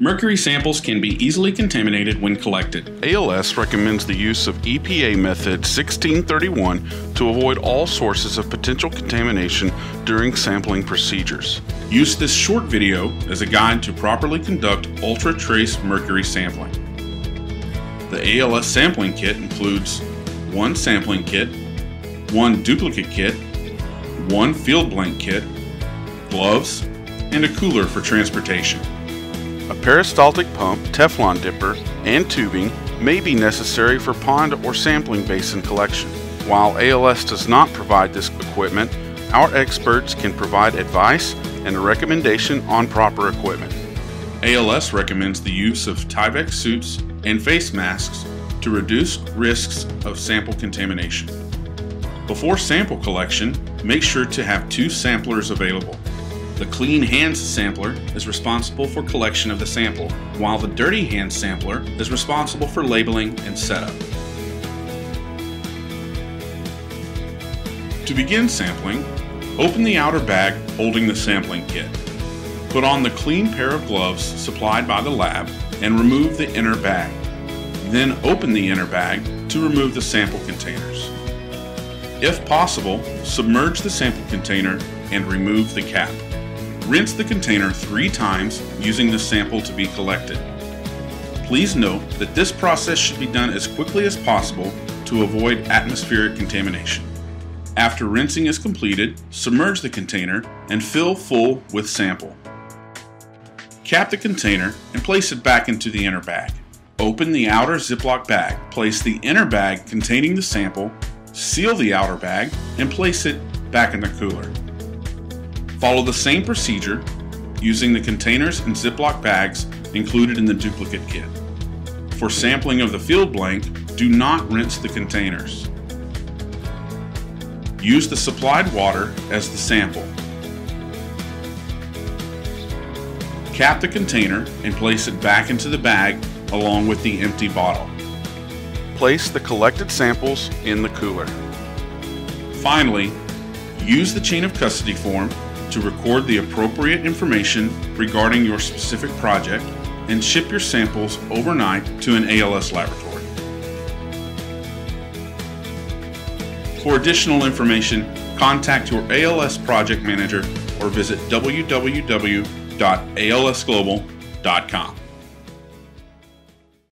Mercury samples can be easily contaminated when collected. ALS recommends the use of EPA method 1631 to avoid all sources of potential contamination during sampling procedures. Use this short video as a guide to properly conduct ultra trace mercury sampling. The ALS sampling kit includes one sampling kit, one duplicate kit, one field blank kit, gloves, and a cooler for transportation. Peristaltic pump, Teflon dipper, and tubing may be necessary for pond or sampling basin collection. While ALS does not provide this equipment, our experts can provide advice and a recommendation on proper equipment. ALS recommends the use of Tyvek suits and face masks to reduce risks of sample contamination. Before sample collection, make sure to have two samplers available. The Clean Hands sampler is responsible for collection of the sample, while the Dirty Hands sampler is responsible for labeling and setup. To begin sampling, open the outer bag holding the sampling kit. Put on the clean pair of gloves supplied by the lab and remove the inner bag. Then open the inner bag to remove the sample containers. If possible, submerge the sample container and remove the cap. Rinse the container three times using the sample to be collected. Please note that this process should be done as quickly as possible to avoid atmospheric contamination. After rinsing is completed, submerge the container and fill full with sample. Cap the container and place it back into the inner bag. Open the outer Ziploc bag, place the inner bag containing the sample, seal the outer bag, and place it back in the cooler. Follow the same procedure using the containers and Ziploc bags included in the duplicate kit. For sampling of the field blank, do not rinse the containers. Use the supplied water as the sample. Cap the container and place it back into the bag along with the empty bottle. Place the collected samples in the cooler. Finally, use the chain of custody form to record the appropriate information regarding your specific project and ship your samples overnight to an ALS laboratory. For additional information, contact your ALS project manager or visit www.alsglobal.com.